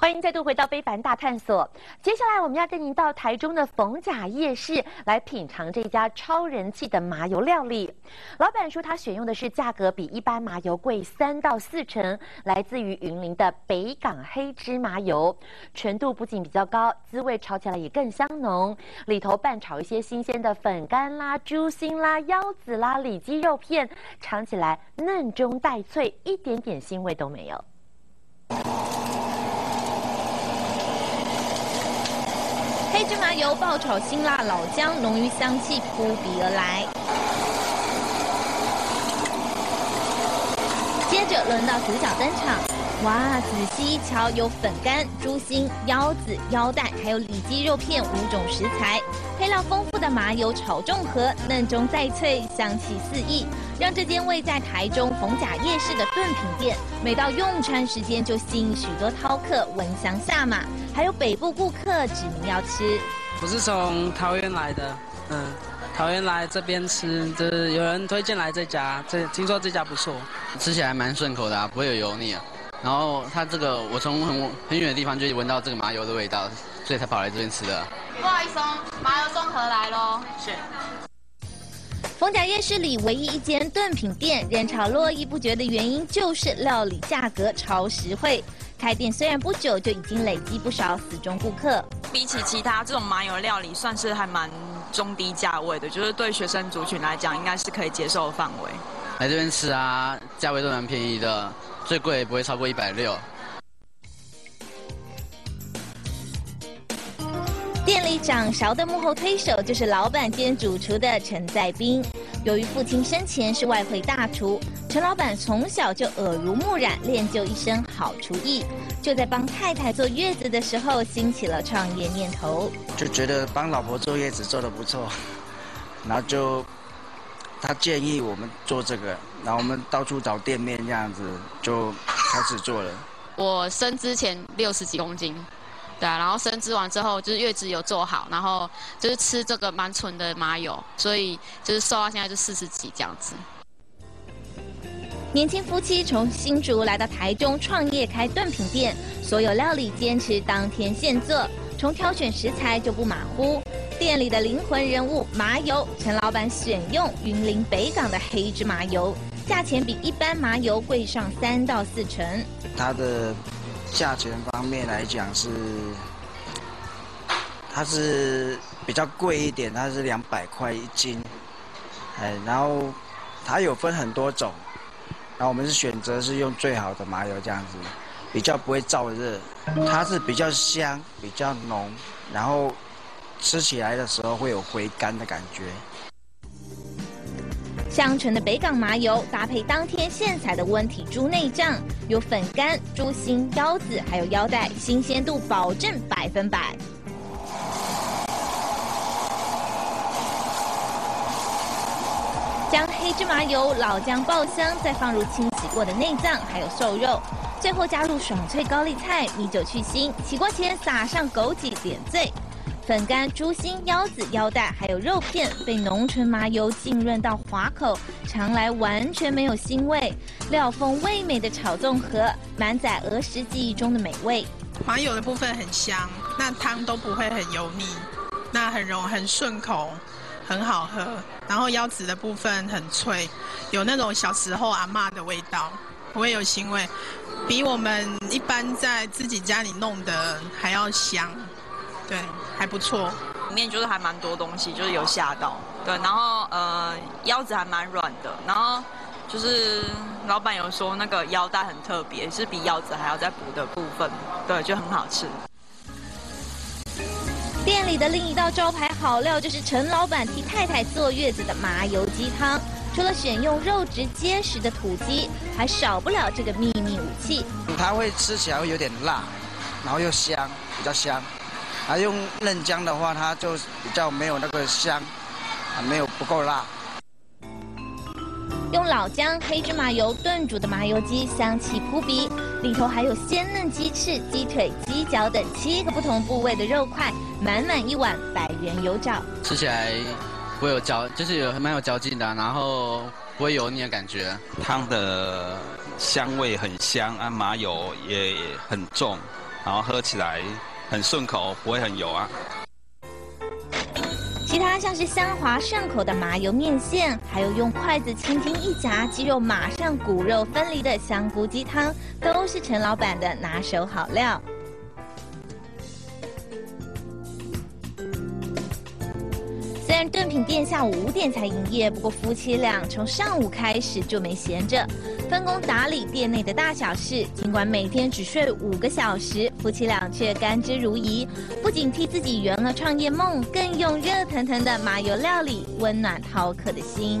欢迎再度回到非凡大探索。接下来我们要跟您到台中的逢甲夜市来品尝这家超人气的麻油料理。老板说他选用的是价格比一般麻油贵三到四成，来自于云林的北港黑芝麻油，纯度不仅比较高，滋味炒起来也更香浓。里头拌炒一些新鲜的粉干啦、猪心啦、腰子啦、里脊肉片，尝起来嫩中带脆，一点点腥味都没有。黑芝麻油爆炒辛辣老姜，浓郁香气扑鼻而来。接着轮到主角登场，哇！仔细一瞧，有粉干、猪心、腰子、腰带，还有里脊肉片五种食材，配料丰富的麻油炒中和，嫩中带脆，香气四溢，让这间位在台中逢甲夜市的炖品店，每到用餐时间就吸引许多饕客闻香下马。还有北部顾客指名要吃，我是从桃园来的，嗯，桃园来这边吃，就是有人推荐来这家，这听说这家不错，吃起来蛮顺口的啊，不会有油腻啊。然后它这个我从很很远的地方就闻到这个麻油的味道，所以才跑来这边吃的。不好意思哦，麻油综合来喽。是。逢甲夜市里唯一一间炖品店人潮络绎不绝的原因，就是料理价格超实惠。开店虽然不久，就已经累积不少死忠顾客。比起其他这种麻油料理，算是还蛮中低价位的，就是对学生族群来讲，应该是可以接受的范围。来这边吃啊，价位都蛮便宜的，最贵不会超过一百六。店里掌勺的幕后推手就是老板兼主厨的陈在斌。由于父亲生前是外汇大厨，陈老板从小就耳濡目染，练就一身好厨艺。就在帮太太坐月子的时候，兴起了创业念头。就觉得帮老婆坐月子做的不错，然后就他建议我们做这个，然后我们到处找店面，这样子就开始做了。我生之前六十几公斤。对啊，然后生之完之后就是月子有做好，然后就是吃这个蛮纯的麻油，所以就是瘦到现在就四十几这样子。年轻夫妻从新竹来到台中创业开炖品店，所有料理坚持当天现做，从挑选食材就不马虎。店里的灵魂人物麻油，陈老板选用云林北港的黑芝麻油，价钱比一般麻油贵上三到四成。它的。价钱方面来讲是，它是比较贵一点，它是两百块一斤，哎，然后它有分很多种，然后我们是选择是用最好的麻油这样子，比较不会燥热，它是比较香，比较浓，然后吃起来的时候会有回甘的感觉。香醇的北港麻油搭配当天现采的温体猪内脏，有粉干、猪心、腰子，还有腰带，新鲜度保证百分百。将黑芝麻油、老姜爆香，再放入清洗过的内脏，还有瘦肉，最后加入爽脆高丽菜、米酒去腥。起锅前撒上枸杞点缀。粉干、猪心、腰子、腰带，还有肉片，被浓醇麻油浸润到滑口，尝来完全没有腥味。料丰味美的炒综合，满载儿时记忆中的美味。麻油的部分很香，那汤都不会很油腻，那很容很顺口，很好喝。然后腰子的部分很脆，有那种小时候阿妈的味道，不会有腥味，比我们一般在自己家里弄的还要香。对，还不错，里面就是还蛮多东西，就是有吓到。对，然后呃腰子还蛮软的，然后就是老板有说那个腰带很特别，是比腰子还要再补的部分，对，就很好吃。店里的另一道招牌好料就是陈老板替太太坐月子的麻油鸡汤，除了选用肉质结实的土鸡，还少不了这个秘密武器。它会吃起来会有点辣，然后又香，比较香。还用嫩姜的话，它就比较没有那个香，啊，没有不够辣。用老姜、黑芝麻油炖煮的麻油鸡，香气扑鼻，里头还有鲜嫩鸡翅、鸡腿、鸡脚等七个不同部位的肉块，满满一碗，百元油找。吃起来不会有嚼，就是有蛮有嚼劲的，然后不会油腻的感觉。汤的香味很香，啊，麻油也很重。然后喝起来很顺口，不会很油啊。其他像是香滑顺口的麻油面线，还有用筷子轻轻一夹，鸡肉马上骨肉分离的香菇鸡汤，都是陈老板的拿手好料。但炖品店下午五点才营业，不过夫妻俩从上午开始就没闲着，分工打理店内的大小事。尽管每天只睡五个小时，夫妻俩却甘之如饴，不仅替自己圆了创业梦，更用热腾腾的麻油料理温暖饕客的心。